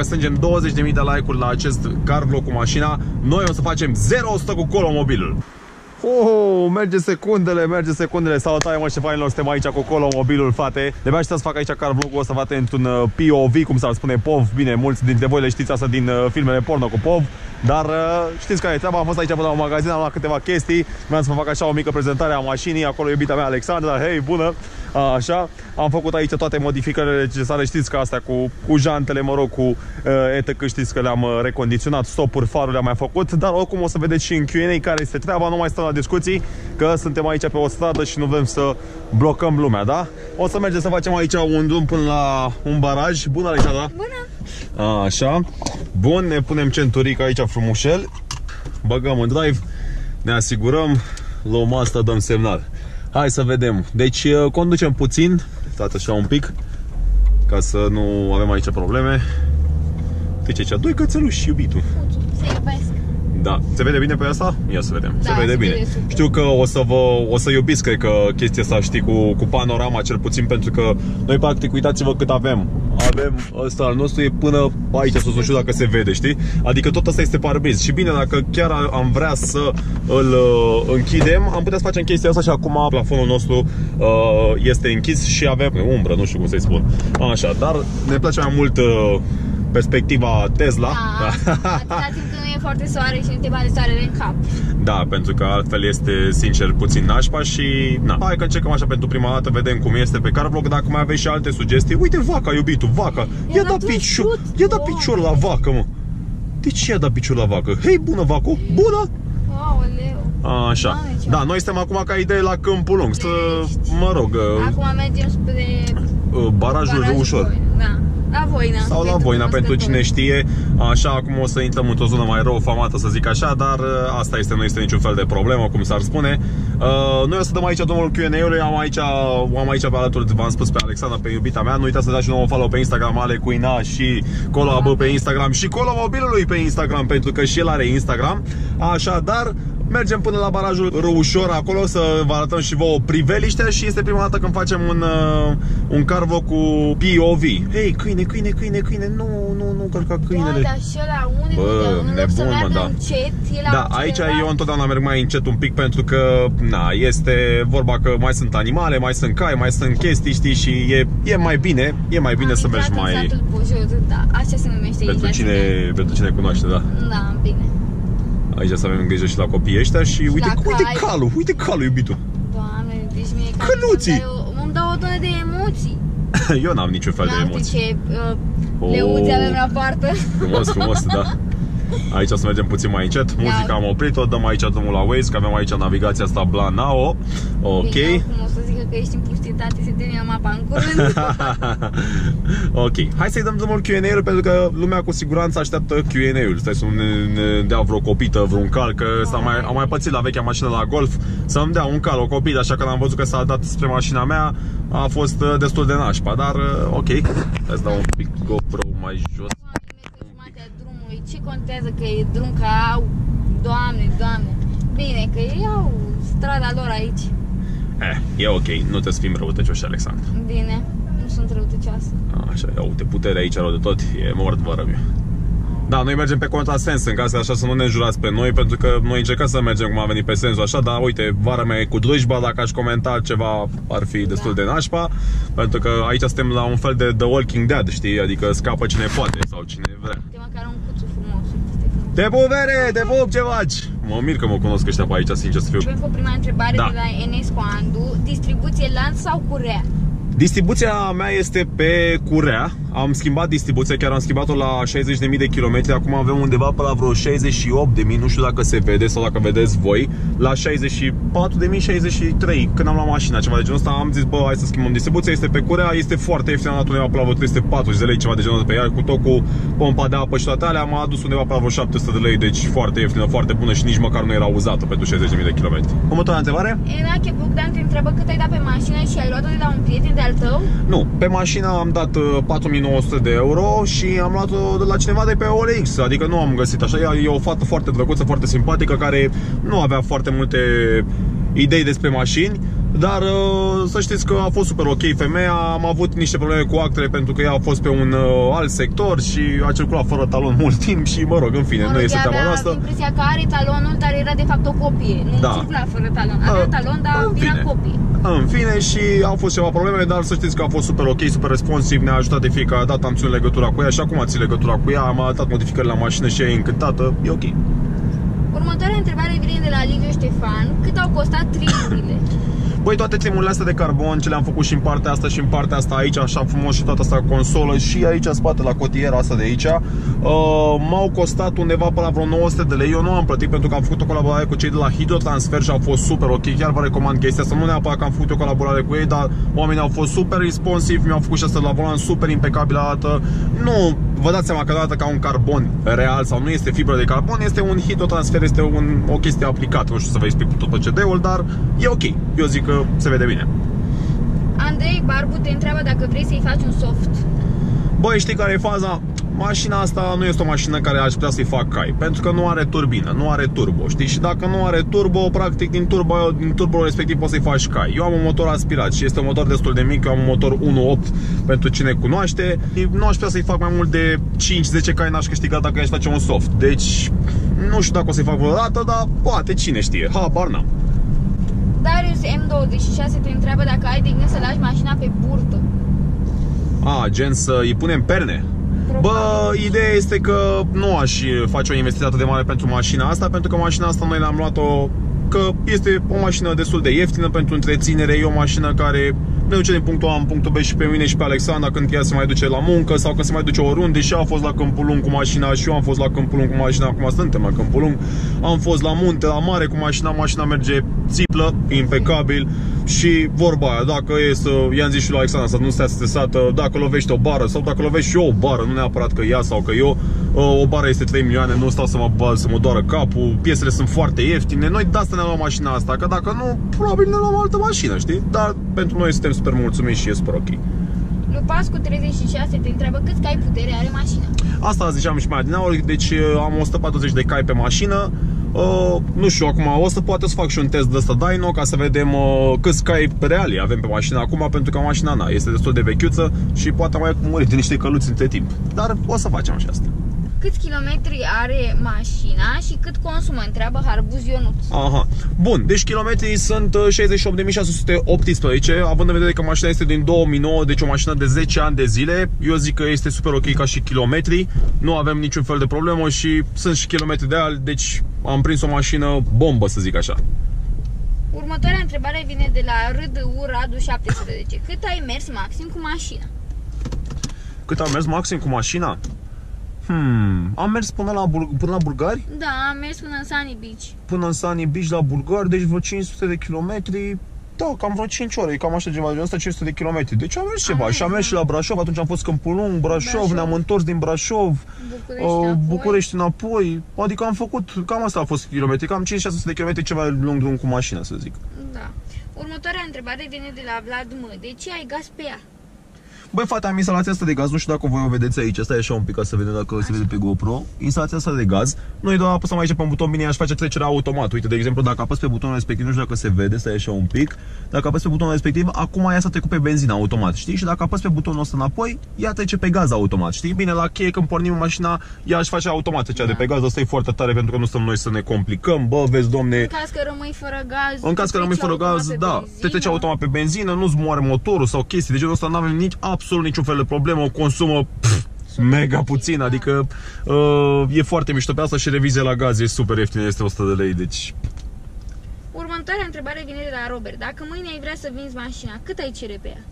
Că strângem 20.000 de like-uri la acest car vlog cu mașina, noi o să facem 0-100 cu colomobilul. Oh, merge secundele, merge secundele. Salutare mă șefanilor, suntem aici cu Colo mobilul, frate. De să fac aici car vlogul ăsta, frate, într-un uh, POV, cum s-ar spune, POV Bine, mulți dintre voi le știți asta din uh, filmele porno cu POV Dar uh, știți care e treaba, am fost aici până la un magazin, am luat câteva chestii. Vreau să vă fac așa o mică prezentare a mașinii Acolo e iubita mea Alexandra, hei, bună Așa, am făcut aici toate modificările necesare Știți că astea cu, cu jantele, mă rog, cu uh, ETC Știți că le-am recondiționat, stopuri, faruri le-am mai făcut Dar oricum o să vedeți și în Q&A care este treaba Nu mai stăm la discuții, că suntem aici pe o stradă și nu vrem să blocăm lumea, da? O să mergem să facem aici un drum până la un baraj. Bună, Alexandra! Bună! A, așa. Bun, ne punem centurica aici frumușel. Băgăm în drive, ne asigurăm, luăm asta, dăm semnal. Hai să vedem. Deci uh, conducem puțin, stați așa un pic, ca să nu avem aici probleme. Deci aici, doi cățeluși, iubitul. Se iubesc. Da. Se vede bine pe asta? Ia să vedem. Da, se vede se bine. Vede Știu că o să vă o să iubiți, cred că chestia asta, știi, cu, cu panorama cel puțin, pentru că noi practic uitați-vă cât avem. Avem ăsta al nostru e până aici sus, nu știu dacă se vede, știi? Adică tot asta este parbriz. Și bine, dacă chiar am vrea să îl uh, închidem, am putea să facem chestia asta și acum plafonul nostru uh, este închis și avem umbră, nu știu cum să-i spun. Așa, dar ne place mai mult uh, perspectiva Tesla. Da, atâta timp când nu e foarte soare și nu te bate soarele în cap. Da, pentru că altfel este, sincer, puțin nașpa și... Na. Hai că încercăm așa pentru prima dată, vedem cum este pe carvlog, dacă mai aveți și alte sugestii. Uite vaca, iubitul, vaca. Ia da picior, ia da picior la vacă, mă. De ce ia da picior la vacă? Hei, bună vacă, bună! Aoleu. Așa. Doamne, da, noi suntem acum ca idee la Câmpul Lung. Să, mă rog... Acum mergem spre... Barajul, barajul Ușor. Da. La Voina. Sau la Voina, pentru cine știe. Așa, acum o să intrăm într-o zonă mai rău famată, să zic așa, dar uh, asta este, nu este niciun fel de problemă, cum s-ar spune. Uh, noi o să dăm aici domnul Q&A-ului, am aici, am aici pe alături, v-am spus pe Alexandra, pe iubita mea. Nu uitați să dați și un follow pe Instagram, Ale Cuina și Colo pe Instagram și Colo Mobilului pe Instagram, pentru că și el are Instagram. Așadar, Mergem până la barajul Răușor, acolo să vă arătăm și vouă priveliștea și este prima dată când facem un, uh, un carvo cu POV. Hei, câine, câine, câine, câine, nu, nu, nu călca câinele. Da, dar și ăla unde, Bă, unde nebun, mă, da. încet, Da, aici eu întotdeauna merg mai încet un pic pentru că, na, este vorba că mai sunt animale, mai sunt cai, mai sunt chestii, știi, și e, e mai bine, e mai bine Am să mergi mai... Am Bujor, da, așa se numește pentru cine, pentru cine cunoaște, da. Da, bine. Aici să avem grijă și la copiii ăștia și uite, la uite cai. calul, uite calul, iubitul. Doamne, deci mie Căluții! Îmi dau o tonă de emoții. Eu n-am niciun fel de emoții. ce uh, oh. leuți avem la poartă. Frumos, frumos, da. Aici o să mergem puțin mai încet. Da. Muzica am oprit-o, dăm aici drumul la Waze, că avem aici navigația asta Blanao. Ok. Bine, o să zic că ești în pustietate, se termină mapa în curând. ok. Hai să-i dăm drumul Q&A-ul pentru că lumea cu siguranță așteaptă Q&A-ul. Stai să nu ne, ne dea vreo copită, vreun cal, că oh. mai, am mai pățit la vechea mașină la Golf să-mi dea un cal, o copită, așa că am văzut că s-a dat spre mașina mea, a fost uh, destul de nașpa, dar uh, ok. Hai să dau un pic GoPro mai jos ce contează că e drum ca au, doamne, doamne. Bine, că ei au strada lor aici. Eh, e ok, nu te să fim răutăcioși, Alexandru. Bine, nu sunt răutăcioasă. Așa, ia uite, puterea aici rău de tot, e mort, vă rău. Da, noi mergem pe contrasens în caz așa să nu ne jurați pe noi Pentru că noi încercăm să mergem cum a venit pe sensul așa Dar uite, vara mea e cu drujba Dacă aș comenta ceva ar fi destul da. de nașpa Pentru că aici suntem la un fel de The Walking Dead, știi? Adică scapă cine poate sau cine vrea Uite măcar un cuțu frumos Te pup, vere, te pup, ce faci? Mă mir că mă cunosc ăștia pe aici, sincer să fiu Și prima întrebare da. de la Enescu Andu Distribuție lanț sau curea? Distribuția mea este pe curea. Am schimbat distribuția, chiar am schimbat-o la 60.000 de kilometri. Acum avem undeva pe la vreo 68.000 Nu știu dacă se vede sau dacă vedeți voi La 64.000, 63 Când am luat mașina, ceva de genul ăsta. Am zis, bă, hai să schimbăm distribuția Este pe curea, este foarte ieftină Dat undeva pe la vreo 340 de lei, ceva de genul ăsta pe ea Cu tot cu pompa de apă și toate alea. Am adus undeva pe la vreo 700 de lei Deci foarte ieftină, foarte bună Și nici măcar nu era uzată pentru 60.000 de kilometri. Următoarea întrebare? Era Bogdan te întreabă cât ai dat pe mașină și ai luat-o de la un prieten de al tău? Nu, pe mașină am dat 4900 uh, de euro și am luat-o de la cineva de pe OLX, adică nu am găsit așa, e o fată foarte drăguță, foarte simpatică, care nu avea foarte multe idei despre mașini Dar uh, să știți că a fost super ok femeia, am avut niște probleme cu actele pentru că ea a fost pe un uh, alt sector și a circulat fără talon mult timp și mă rog, în fine, Mă nu rog, este ea treaba avea noastră. impresia că are talonul, dar era de fapt o copie. Nu Da. circula fără talon. Avea Uh, talon, dar în era fine. copie. În fine și au fost ceva probleme, dar să știți că a fost super ok, super responsiv, ne-a ajutat de fiecare dată, am ținut legătura cu ea și acum țin legătura cu ea, am arătat modificări la mașină și ea e încântată, e ok. Următoarea întrebare vine de la Liviu Ștefan. Cât au costat trimurile? Băi, toate trimurile astea de carbon, ce le-am făcut și în partea asta și în partea asta aici, așa frumos și toată asta consolă și aici în spate la cotiera asta de aici, uh, m-au costat undeva până la vreo 900 de lei. Eu nu am plătit pentru că am făcut o colaborare cu cei de la Hidrotransfer și a fost super ok. Chiar vă recomand chestia asta. Nu neapărat că am făcut o colaborare cu ei, dar oamenii au fost super responsivi, mi-au făcut și asta la volan super impecabil arată. Nu, vă dați seama că arată ca un carbon real sau nu este fibră de carbon, este un hidrotransfer, este un, o chestie aplicată. Nu știu să vă explic tot procedeul, dar e ok. Eu zic că se vede bine. Andrei Barbu te întreabă dacă vrei să-i faci un soft. Băi, știi care e faza? Mașina asta nu este o mașină care aș putea să-i fac cai Pentru că nu are turbină, nu are turbo Știi? Și dacă nu are turbo, practic din turbo, din turbo respectiv poți să-i faci cai Eu am un motor aspirat și este un motor destul de mic Eu am un motor 1.8 pentru cine cunoaște Nu aș putea să-i fac mai mult de 5-10 cai N-aș câștiga dacă aș face un soft Deci nu știu dacă o să-i fac vreodată Dar poate, cine știe, habar n-am Darius M26 te întreabă dacă ai de gând să lași mașina pe burtă. A, gen să îi punem perne Bă, ideea este că nu aș face o investiție atât de mare pentru mașina asta Pentru că mașina asta noi le-am luat-o Că este o mașină destul de ieftină pentru întreținere. E o mașină care ne duce din punctul A în punctul B și pe mine și pe Alexandra Când ea se mai duce la muncă sau când se mai duce oriunde. Și ea a fost la Câmpul Lung cu mașina și eu am fost la Câmpul Lung cu mașina. Acum suntem la Câmpul Lung. Am fost la munte, la mare cu mașina. Mașina merge țiplă, impecabil. Și vorba aia, dacă e să I-am zis și lui Alexandra să nu stea stresată Dacă lovește o bară sau dacă lovești și eu o bară Nu neapărat că ea sau că eu O bară este 3 milioane, nu stau să mă, bă, să mă doară capul Piesele sunt foarte ieftine. Noi de asta ne luăm mașina asta Că dacă nu, probabil ne luăm altă mașină, știi? Dar pentru noi suntem super mulțumiți și e super ok. Lupascu 36 te întreabă câți cai putere are mașina. Asta ziceam și mai adineauri, deci uh, am 140 de cai pe mașină. Uh, Nu știu, acum o să poate să fac și un test de ăsta Dyno Ca să vedem uh, câți cai reali avem pe mașină acum Pentru că mașina na, este destul de vechiuță Și poate mai murit de niște căluți între timp. Dar o să facem și asta Câți kilometri are mașina și cât consumă, întreabă Harbuz Ionuț. Aha. Bun, deci kilometrii sunt uh, 68.618 Având în vedere că mașina este din 2009 Deci o mașină de 10 ani de zile Eu zic că este super ok ca și kilometri Nu avem niciun fel de problemă Și sunt și kilometri de al Deci am prins o mașină bombă, să zic așa Următoarea întrebare vine de la RDU Radu 17. Cât ai mers maxim cu mașina? Cât am mers maxim cu mașina? Hmm, am mers până la, Bul- până la Bulgari Da, am mers până în Sunny Beach. Până în Sunny Beach la Bulgari Deci vreo 500 de kilometri da, cam vreo 5 ore, cam așa ceva, de asta 500 de kilometri. Deci am mers ceva mers, și am mers da. și la Brașov, atunci am fost Câmpul Lung, Brașov, Brașov. ne-am întors din Brașov, București, uh, înapoi. București înapoi. Adică am făcut, cam asta a fost kilometri, cam 5-600 de kilometri ceva lung drum cu mașina, să zic. Da. Următoarea întrebare vine de la Vlad M. De ce ai gaz pe ea? Băi, fata, am instalația asta de gaz, nu știu dacă voi o vedeți aici, asta e așa un pic ca să vedem dacă se vede pe GoPro. Instalația asta de gaz, noi doar apăsăm aici pe un buton, bine, aș face trecerea automat. Uite, de exemplu, dacă apăs pe butonul respectiv, nu știu dacă se vede, stai așa un pic. Dacă apăs pe butonul respectiv, acum ea s-a trecut pe benzină automat, știi? Și dacă apăs pe butonul ăsta înapoi, ea trece pe gaz automat, știi? Bine, la cheie când pornim mașina, ea își face automat trecerea Da. de pe gaz, asta e foarte tare pentru că nu stăm noi să ne complicăm. Bă, vezi, domne, În caz că rămâi fără gaz, în caz că rămâi treci fără automat gaz, pe da, benzină. te trece automat pe benzină, nu-ți moare motorul sau chestii de genul ăsta, nu avem nici absolut niciun fel de problemă, o consumă pf, mega puțin, da. adică uh, e foarte mișto pe asta și revizia la gaz e super ieftină, este 100 de lei, deci Următoarea întrebare vine de la Robert. Dacă mâine ai vrea să vinzi mașina, cât ai cere pe ea?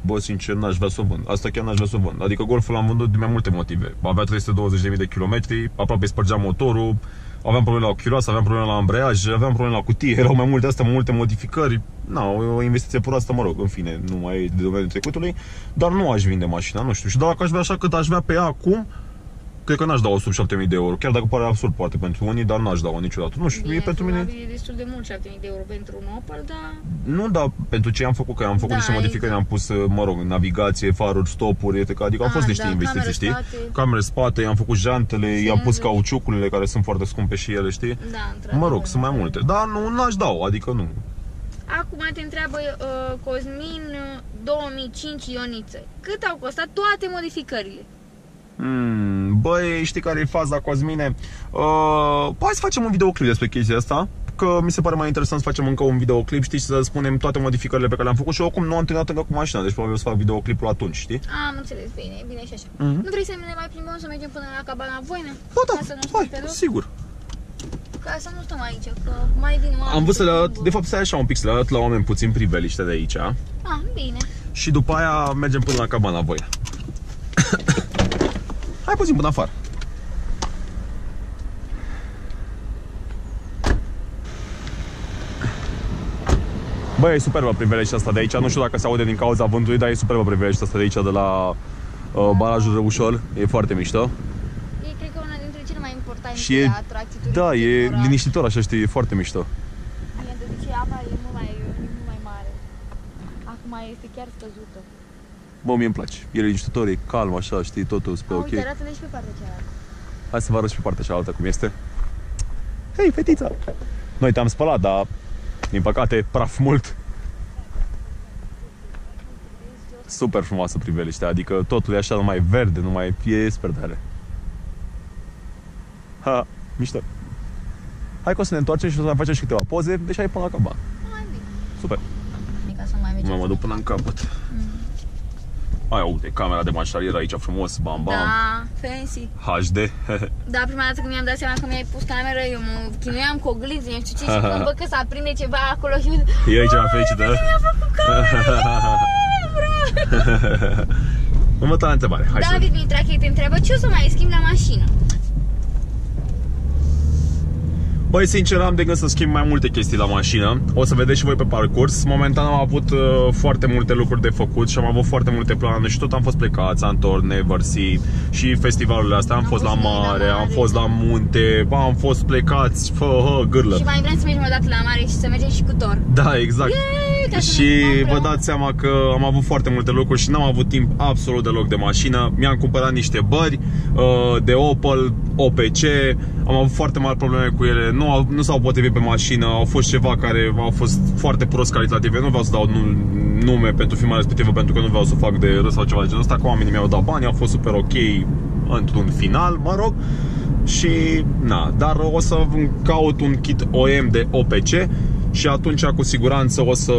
Bă, sincer, n-aș vrea să o vând. Asta chiar n-aș vrea să o vând. Adică Golful l-am vândut din mai multe motive. Avea 320.000 de kilometri, aproape spărgea motorul, aveam probleme la chiroasă, aveam probleme la ambreiaj, aveam probleme la cutie, erau mai multe astea, multe modificări. Na, o, o investiție proastă, mă rog, în fine, nu mai e de domeniul trecutului, dar nu aș vinde mașina, nu știu. Și dacă aș vrea așa cât aș vrea pe ea acum, cred că n-aș da-o sub 7000 de euro. Chiar dacă pare absurd poate pentru unii, dar n-aș da-o niciodată. Nu știu, Bine, e pentru mine... probabil e destul de mult 7000 de euro pentru un Opel, dar Nu, dar pentru ce am făcut, că am făcut Da, niște modificări, exact. am pus, mă rog, navigație, faruri, stopuri, etc. Adică au Ah, fost niște da, investiții, camere știi? spate. Camere spate, am făcut jantele, i-am pus Ținut. cauciucurile care sunt foarte scumpe și ele, știi? da, într-adevăr. Mă rog, sunt mai multe. Dar nu, n-aș da adică nu. Acum te întreabă uh, Cosmin uh, 2005 Ioniță. Cât au costat toate modificările? Hmm, băi, știi care e faza, Cosmine? Uh, hai să facem un videoclip despre chestia asta că mi se pare mai interesant să facem încă un videoclip, știi, să spunem toate modificările pe care le-am făcut și eu oricum nu am terminat încă cu mașina, deci probabil o să fac videoclipul atunci, știi? Am înțeles, bine, bine și așa. Mhm. Nu vrei să ne mai plimbăm să mergem până la cabana Voină? Ba da, Ca să nu hai, stăm pe loc? sigur. Ca să nu stăm aici, că mai vin oameni. Am vrut să le arăt, plimbă. de fapt să așa un pic, să le arăt la oameni puțin priveliște de aici Ah, bine. și după aia mergem până la cabana voi. Hai puțin până afară. Băi, e superbă priveliștea asta de aici. Nu știu dacă se aude din cauza vântului, dar e superbă priveliștea asta de aici, de la uh, barajul Răușor. E foarte mișto. E, cred că una dintre cele mai importante Și e- atracții Da, turistice e din oraș. liniștitor, așa știi, e foarte mișto. Bine, de ce apa e mult mai, e mult mai mare. Acum este chiar scăzută. Bă, mie îmi place. E liniștitor, e calm, așa, știi, totul spre A, ok. uite, arată-le și pe partea cealaltă. Hai să vă arăt și pe partea cealaltă cum este. Hei, fetița! Noi te-am spălat, dar din păcate praf mult. Super frumoasă priveliștea, adică totul e așa numai verde, numai e super tare. Ha, mișto. Hai că o să ne întoarcem și o să mai facem și câteva poze, deci hai până la caban. Hai, bine. Super. E ca să mai mergem. Mă, mă duc până în capăt. Hai, uite, camera de mașarier aici frumos, bam, bam. Da, fancy. HD. Da, prima dată când mi-am dat seama că mi-ai pus cameră, eu mă chinuiam cu oglinzi, nu știu ce, și când văd că s-a aprinde ceva acolo și E aici mai fericită. Următoarea întrebare. Hai să David Mitrache te întreabă ce o să mai schimb la mașină. Băi, sincer, am de gând să schimb mai multe chestii la mașină. O să vedeți și voi pe parcurs. Momentan am avut uh, foarte multe lucruri de făcut și am avut foarte multe planuri și tot am fost plecați, Antor, Neversea și festivalurile astea. Am, Am fost la fost și noi la mare, am mare, fost la da. munte, bă, am fost plecați, fă, hă, gârlă. Și mai vrem să mergem o dată la mare și să mergem și cu Thor. Da, exact. Yay, ca să Și ne vă împreună. dați seama că am avut foarte multe lucruri și n-am avut timp absolut deloc de mașină. Mi-am cumpărat niște bări uh, de Opel, OPC, am avut foarte mari probleme cu ele, nu, au, nu s-au potrivit pe mașină, au fost ceva care au fost foarte prost calitative. Nu vreau să dau nu- nume pentru firma respectivă pentru că nu vreau să fac de râs sau ceva de genul ăsta, că oamenii mi-au dat bani, au fost super ok într-un final, mă rog. Și, na, dar o să caut un kit OM de OPC și atunci cu siguranță o să,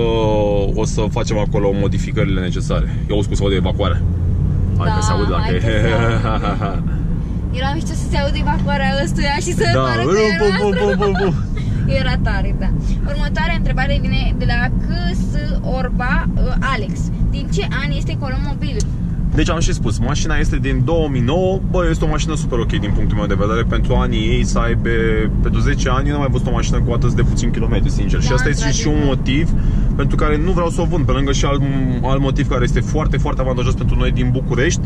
o să facem acolo modificările necesare. Eu auzi cum se aude evacuarea. Hai Da, că se aude dacă hai e. că se aude. Era mișto să se audă evacuarea ăstuia și să Da, pară că bu, era bu, bu, bu, bu. Era tare, da. Următoarea întrebare vine de la CS Orba uh, Alex. Din ce an este colomobil? Deci am și spus, mașina este din 2009, bă, este o mașină super ok din punctul meu de vedere pentru anii ei să aibă, pentru 10 ani, eu nu am mai văzut o mașină cu atât de puțin kilometri, sincer. și Da, asta este și un într-adevăr. motiv pentru care nu vreau să o vând, pe lângă și alt, alt motiv care este foarte, foarte avantajos pentru noi din București,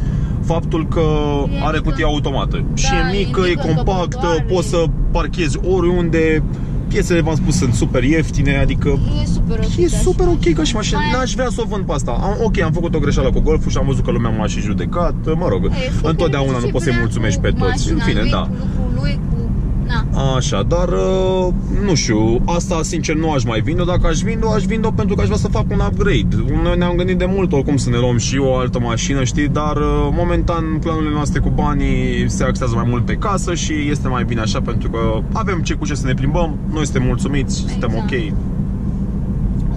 faptul că E are mică. cutie automată. și Da, e e mică, e mică, compactă, încăpătoare. poți să parchezi oriunde, piesele, v-am spus, sunt super ieftine, adică E super ok. E ca și super ok mașină. ca și mașină. Mai- N-aș vrea să o vând pe asta. Am, ok, am făcut o greșeală cu Golful și am văzut că lumea m-a și judecat. Mă rog, E super, întotdeauna nu și poți să-i vrea mulțumești cu pe toți. În mașina fine, lui, da. Cu lucrul lui, cu... Na. Așa, dar uh, nu știu, asta sincer nu aș mai vinde Dacă aș vinde-o, aș vinde-o pentru că aș vrea să fac un upgrade Noi ne-am gândit de mult oricum să ne luăm și o altă mașină, știi Dar uh, momentan planurile noastre cu banii se axează mai mult pe casă Și este mai bine așa pentru că avem ce cu ce să ne plimbăm Noi suntem mulțumiți, suntem Exact. ok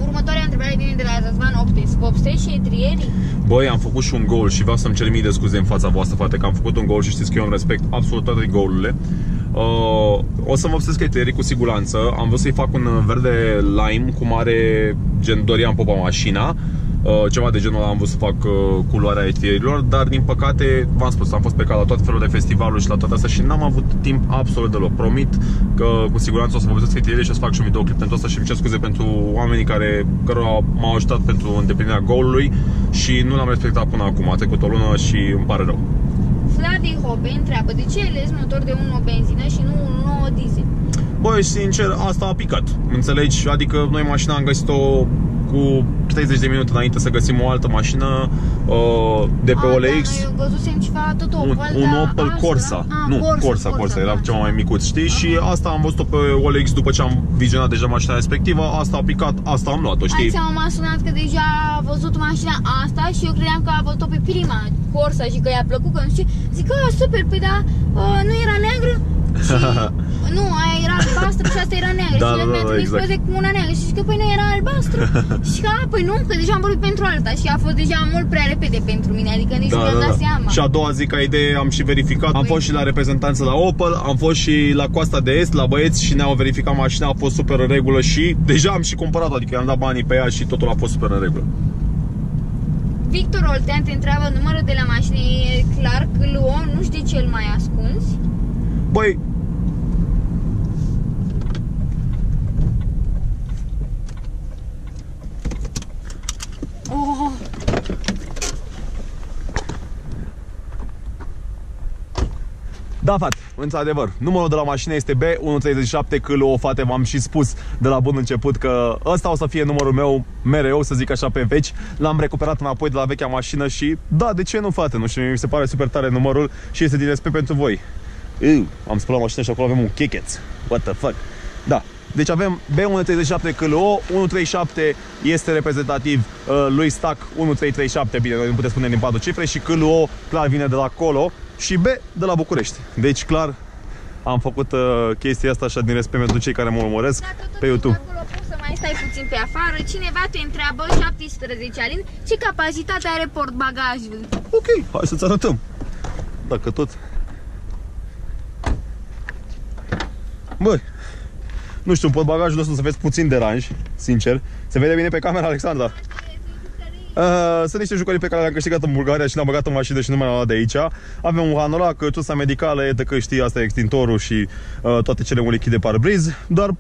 Următoarea întrebare vine de la Răzvan Optes. Vopsești și etrierii? Băi, am făcut și un gol și vreau să-mi cer mii de scuze în fața voastră, frate, că am făcut un gol și știți că eu îmi respect absolut toate golurile. Uh, o să mă obsesc criterii cu siguranță. Am vrut să-i fac un verde lime, cum are gen Dorian Popa mașina. Uh, ceva de genul ăla am vrut să fac uh, culoarea etrierilor, dar din păcate, v-am spus, am fost pe la tot felul de festivaluri și la toate astea și n-am avut timp absolut deloc. Promit că cu siguranță o să vă văzesc etrierii și o să fac și un videoclip pentru asta și îmi cer scuze pentru oamenii care, care m-au ajutat pentru îndeplinirea golului și nu l-am respectat până acum. A trecut o lună și îmi pare rău. Flavie Hope întreabă de ce ales motor de 1 benzină și nu 1 diesel? Băi, sincer, asta a picat. Înțelegi? Adică noi mașina am găsit-o cu 30 de minute înainte să găsim o altă mașină uh, de pe A, OLX. Da, noi văzusem ceva tot un, Opel, un dar Opel asta- Corsa. A, nu, Corsa, Corsa, era da. ceva mai micuț, știi? Și asta am văzut-o pe OLX după ce am vizionat deja mașina respectivă, asta a picat, asta am luat-o, Hai știi? seama, m-a sunat că deja a văzut mașina asta și eu credeam că a văzut-o pe prima Corsa și că i-a plăcut, că nu știu ce. Zic că, "A, super, păi da, uh, nu era neagră? Și, nu, aia era albastră și asta era neagră. Da, și da, el mi-a da, trimis exact. poze cu una neagră și zic că, păi nu era albastră. și că, a, păi nu, că deja am vorbit pentru alta și a fost deja mult prea repede pentru mine, adică nici nu mi-am dat seama. Da, Și a doua zi ca idee am și verificat. Am Păi- fost și la reprezentanță la Opel, am fost și la Coasta de Est, la băieți și ne-au verificat mașina, a fost super în regulă și deja am și cumpărat, adică i-am dat banii pe ea și totul a fost super în regulă. Victor Oltean te întreabă numărul de la mașină, e clar că Luo, nu știi ce îl mai ascunzi? Băi, Oh, Da, fate, într-adevăr, numărul de la mașină este B137 Câlu, fate, v-am și spus de la bun început că ăsta o să fie numărul meu mereu, să zic așa, pe veci. L-am recuperat înapoi de la vechea mașină și, da, de ce nu, fate, nu știu, mi se pare super tare numărul și este din respect pentru voi. Uu, am spălat mașina și acolo avem un checheț. What the fuck? Da, deci avem B137 CLO, 137 este reprezentativ uh, lui Stack 1337, bine, noi nu putem spune din patru cifre și CLO clar vine de la Colo și B de la București. Deci clar am făcut uh, chestia asta așa din respect pentru cei care mă urmăresc Dacă tot pe YouTube. Acolo poți să mai stai puțin pe afară. Cineva te întreabă, 17 Alin, ce capacitate are portbagajul? Ok, hai să-ți arătăm. Dacă tot... Băi, nu știu, pot bagajul ăsta să vezi puțin deranj, sincer. Se vede bine pe camera, Alexandra. Uh, sunt niște jucării pe care le-am câștigat în Bulgaria și le-am băgat în mașină și nu mai am luat de aici. Avem un hanorac, tusa medicală, e că știi, asta e extintorul și uh, toate cele un lichid de parbriz. Dar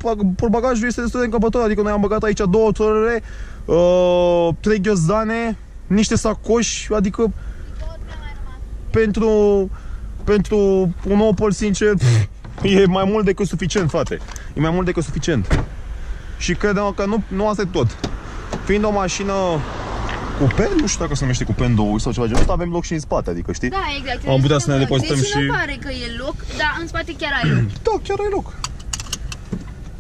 bagajul este destul de încăpător, adică noi am băgat aici două torere, uh, trei ghiozdane, niște sacoși, adică pentru, pentru un Opel, sincer, pf, e mai mult decât suficient, frate. E mai mult decât suficient. Și credem că nu, nu asta e tot. Fiind o mașină Cupen, nu știu dacă se numește Cupen 2 sau ceva genul ăsta, avem loc și în spate, adică știi? Da, exact. Am putea Deci să ne nu- depozităm deci și- nu pare că e loc, dar în spate chiar ai loc. Da, chiar ai loc.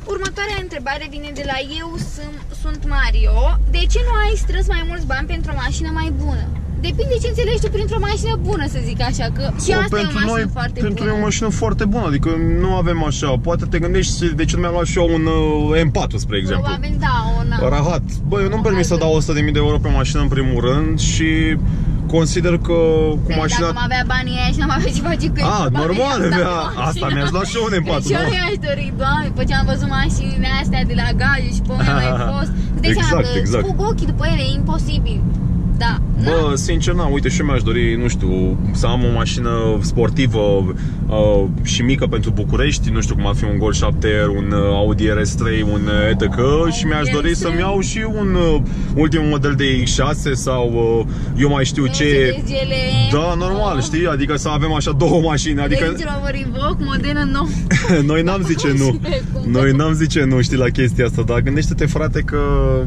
Următoarea întrebare vine de la eu sunt, sunt Mario. De ce nu ai strâns mai mulți bani pentru o mașină mai bună? Depinde ce înțelegi tu printr-o mașină bună, să zic așa, că și Bă, asta e o mașină noi, foarte pentru bună. noi e o mașină foarte bună, adică nu avem așa, poate te gândești de ce nu mi-am luat și eu un uh, M4, spre exemplu. Probabil da, o na. Rahat. Bă, eu nu-mi permit să dau 100.000 de euro pe mașină în primul rând și consider că cu Păi, mașina... Dacă am avea banii aia și n-am avea ce face cu ei, A, probabil normal, i-am dat mea. mașina. Asta mi-aș lua și eu un M4, Deci eu nu? mi-aș dori, doamne, după ce am văzut mașinile astea de la gajul și pe unde am mai fost, îți dai seama Exact, că exact. îți fug ochii după ele, e imposibil. Da, Bă, sincer, na, uite, și eu mi-aș dori, nu știu, să am o mașină sportivă uh, și mică pentru București, nu știu cum ar fi un Golf 7R, un uh, Audi RS3, un uh, ETC și mi-aș dori RS3. să-mi iau și un uh, ultim model de X6 sau uh, eu mai știu ce... Mercedes GLE, Da, normal, oh, știi? Adică să avem așa două mașini, adică Range Rover Evoque, modelă nou. noi n-am zice nu. Noi n-am zice nu, știi, la chestia asta, dar gândește-te, frate, că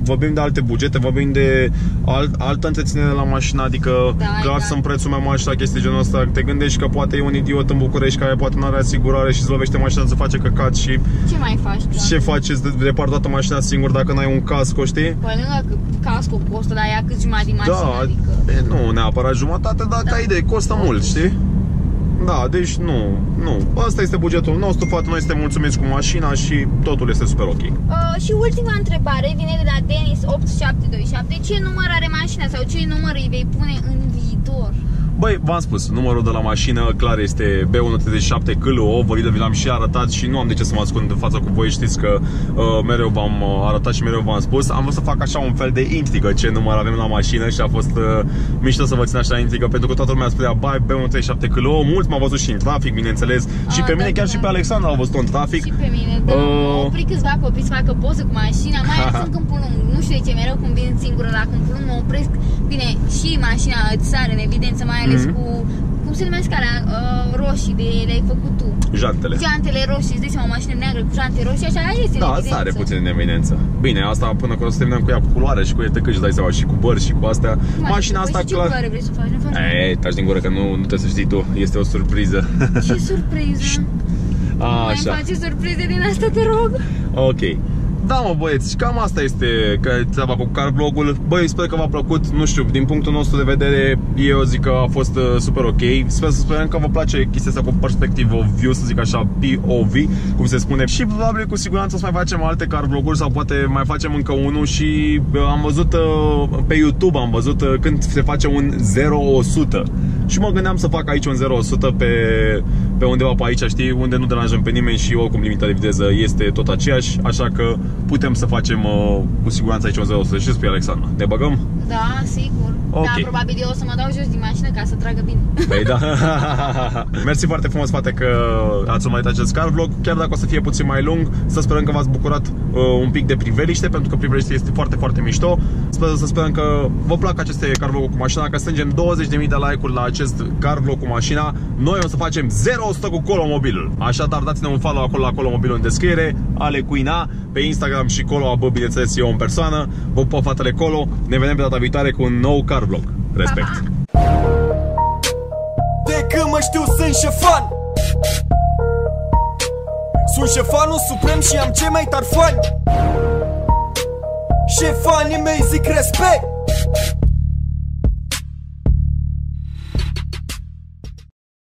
vorbim de alte bugete, vorbim de alt, altă întreținere la mașină, adică Da, clar exact. sunt prețul mai mare și la chestii genul ăsta. Te gândești că poate e un idiot în București care poate nu are asigurare și îți lovește mașina să face căcat și Ce mai faci? da? ce faci? Îți repar toată mașina singur dacă n-ai un casco, știi? Pe lângă că casco costă, dar ia cât jumătate din mașină, Da, adică... e, nu neapărat jumătate, dar ca idee, costă mult, știi? Da, deci nu, nu. Asta este bugetul nostru, frate, noi suntem mulțumiți cu mașina și totul este super ok. Uh, și ultima întrebare vine de la Denis8727. Ce număr are mașina sau ce număr îi vei pune în viitor? Băi, v-am spus, numărul de la mașină clar este B137 CLO, vă vi l-am și arătat și nu am de ce să mă ascund în fața cu voi, știți că uh, mereu v-am uh, arătat și mereu v-am spus. Am vrut să fac așa un fel de intrigă ce număr avem la mașină și a fost uh, mișto să vă țin așa intrigă pentru că toată lumea spunea, bai, B137 CLO, mulți m-au văzut și în trafic, bineînțeles, și Ah, pe mine da, chiar da. și pe Alexandra au văzut în trafic. Și pe mine, da, Uh. uh... opri câțiva copii să facă poză cu mașina, mai ales în Câmpul Lung. Nu știu de ce, mereu când vin singură la Câmpul Lung, mă opresc. Bine, și mașina îți sare în evidență, mai ales Mhm. cu, cu cum se numesc alea, uh, roșii de le-ai făcut tu. Jantele. Geantele roșii, îți dai seama, o mașină neagră cu jante roșii, așa este în Da, evidență. sare puțin în evidență. Bine, asta până când o să terminăm cu ea cu culoare și cu ETC și dai seama și cu bărți și cu astea. Mai, Mașina păi asta și ce clar. culoare vrei să faci? Ne faci Ei, taci din gură că nu, nu trebuie să știi tu, este o surpriză. Ce surpriză! Mai Așa. faci surprize din asta, te rog? Ok. Da, mă, băieți, cam asta este că treaba cu car vlogul. Băi, sper că v-a plăcut. Nu știu, din punctul nostru de vedere, eu zic că a fost uh, super ok. Sper să sperăm că vă place chestia asta cu perspective of view, să zic așa, POV, cum se spune. Și probabil cu siguranță o să mai facem alte car vloguri sau poate mai facem încă unul și uh, am văzut uh, pe YouTube, am văzut uh, când se face un 0-100. Și mă gândeam să fac aici un 0-100 pe, pe undeva pe aici, știi, unde nu deranjăm pe nimeni și oricum limita de viteză este tot aceeași, așa că putem să facem uh, cu siguranță aici un 0-100. Ce spui, Alexandra? Ne băgăm? Da, sigur. Ok. Da, probabil eu o să mă dau jos din mașină ca să tragă bine. Păi da. Mersi foarte frumos, fate că ați urmărit acest car vlog. Chiar dacă o să fie puțin mai lung, să sperăm că v-ați bucurat uh, un pic de priveliște, pentru că priveliște este foarte, foarte mișto. Sper să sperăm că vă plac aceste car vlog cu mașina, că strângem 20.000 de like-uri la acest car vlog cu mașina. Noi o să facem 0-100 cu Colomobilul. Așadar, dați-ne un follow acolo la Colomobilul în descriere, Ale Cuina, pe Instagram și Colo Abă, bineînțeles, eu în persoană. Vă pupă fratele Colo. Ne vedem pe data viitoare cu un nou car vlog. Respect! De când mă știu sunt șefan Sunt șefanul suprem și am cei mai tari fani Șefanii mei zic respect